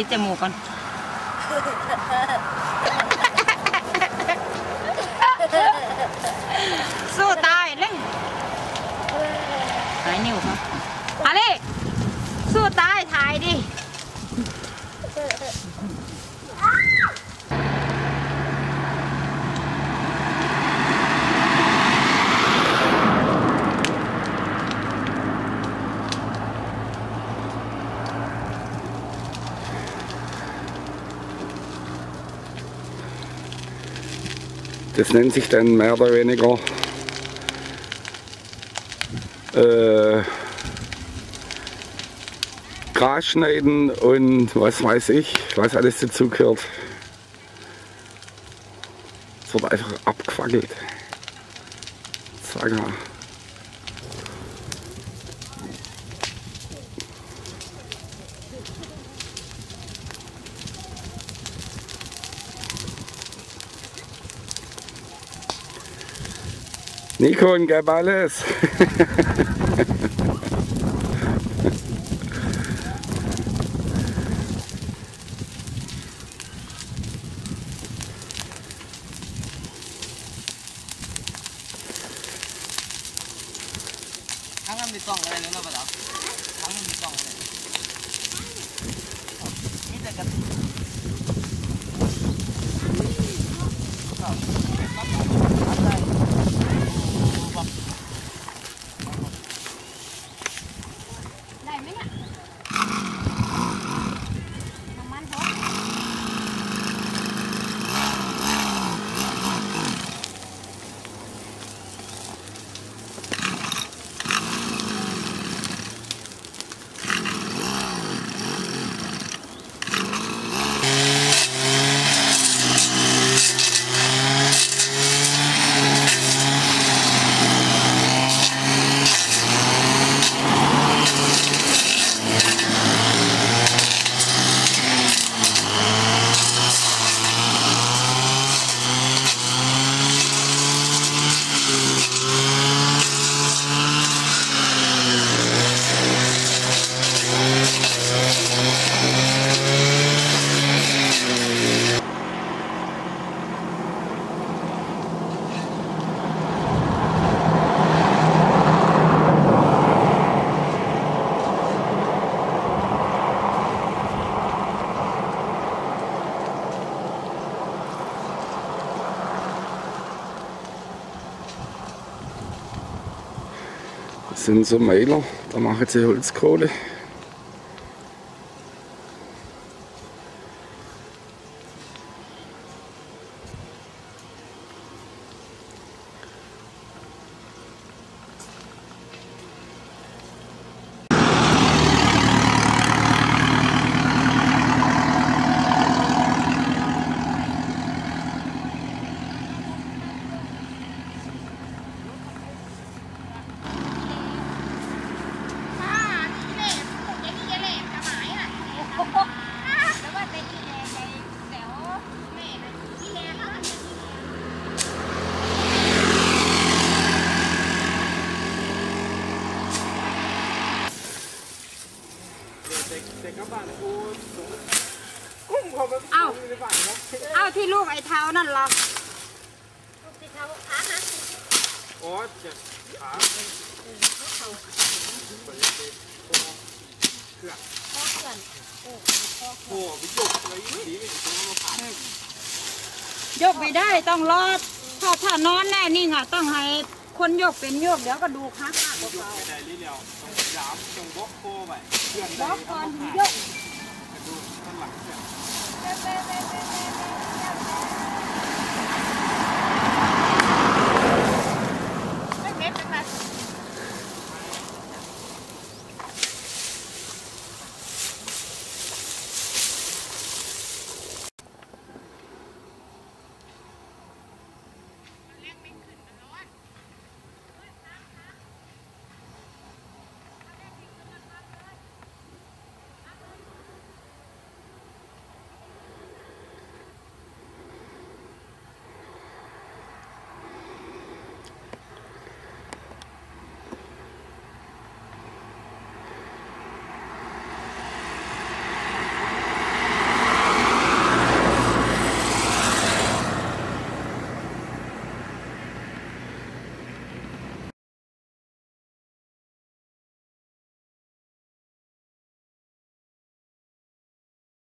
ปิดจมูกก่อน สู้ตายเลยหายนิ้วครับอะไรสู้ตายถ่ายดิ Das nennt sich dann mehr oder weniger äh, Gras schneiden und was weiß ich, was alles dazugehört. Es wird einfach abgefackelt. Sag Nikon, gab alles. Hang ăn bị còn cái này nữa nó vào. Sind so Mailer, da machen sie Holzkohle. เอ้าเอ้าที่ลูกไอ้เท้านั่นเหรออ๋อจะขาโอ้ไปจุกอะไรอย่างนี้ไม่ถึงมาผ่านยกไม่ได้ต้องรอดถ้าถ้านอนแน่นิ่งอะต้องให้คนยกเป็นยกเดี๋ยวก็ดูคักมากกว่าเขาไปได้เรื่อยๆต้องยามต้องบล็อกโคไปเพื่อนได้ล็อกก่อนถึงยกดูข้างหลังเนี่ยเ